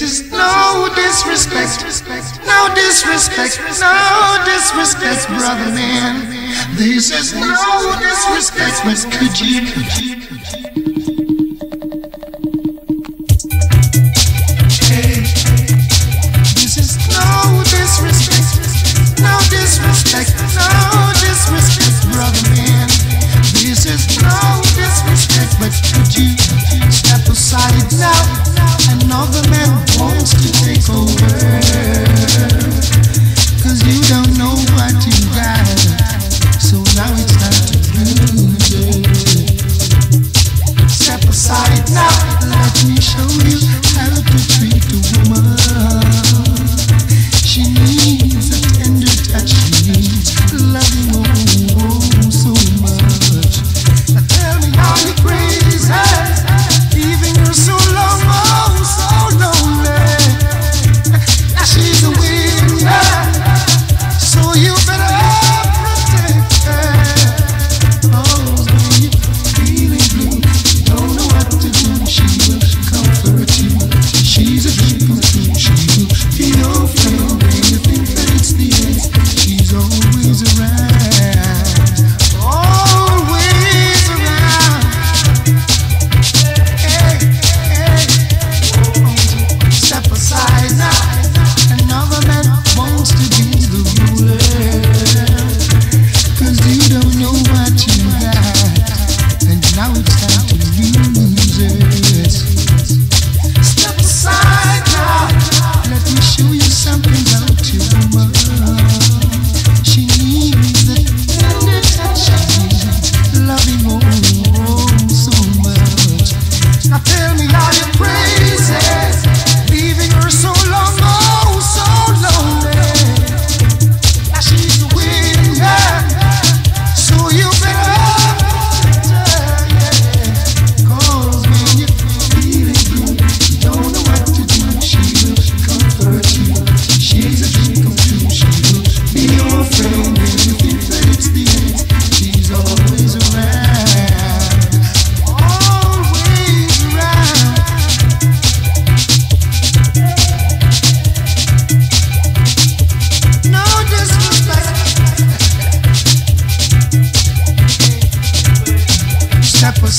This is no disrespect, no disrespect, no disrespect, brother man. This is no disrespect, but could you,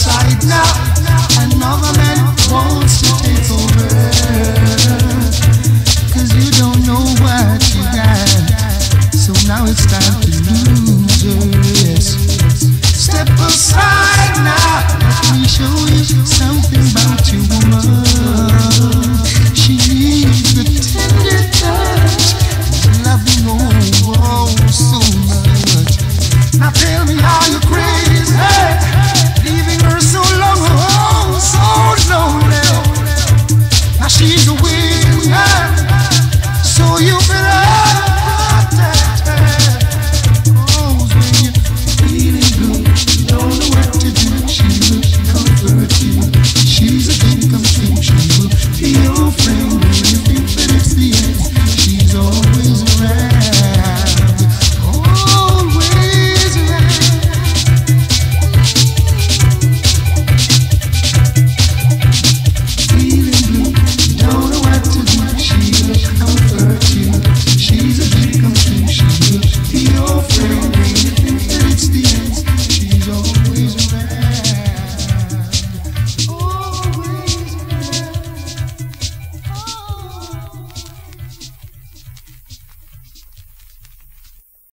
started now. Another man you don't know what you. So now it's time to